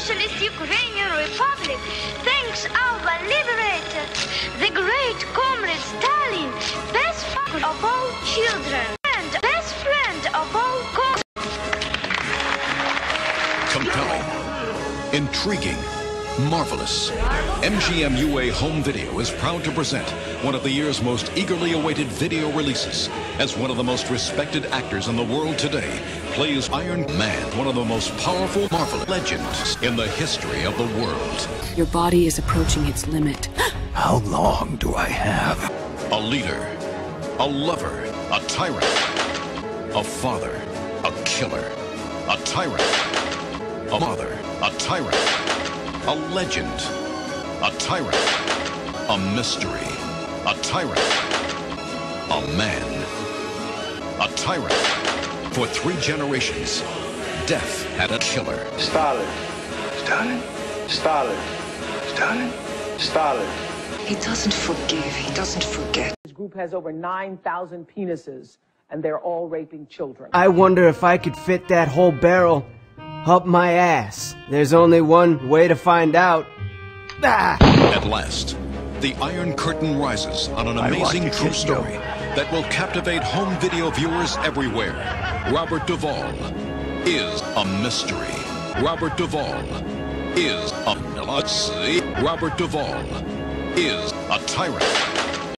socialist Ukrainian Republic, thanks our liberator, the great comrade Stalin, best friend of all children, and best friend of all Compelling, intriguing, marvelous. MGM UA Home Video is proud to present one of the year's most eagerly awaited video releases as one of the most respected actors in the world today plays Iron Man, one of the most powerful Marvel legends in the history of the world. Your body is approaching its limit. How long do I have? A leader, a lover, a tyrant, a father, a killer, a tyrant, a mother, a tyrant, a legend, a tyrant, a mystery, a tyrant, a man, a tyrant. For three generations, death had a killer. Stalin. Stalin? Stalin. Stalin? Stalin. He doesn't forgive. He doesn't forget. This group has over 9,000 penises, and they're all raping children. I wonder if I could fit that whole barrel up my ass. There's only one way to find out. Ah! At last, the Iron Curtain rises on an amazing true story that will captivate home video viewers everywhere. Robert Duvall is a mystery. Robert Duvall is a let's see. Robert Duvall is a tyrant.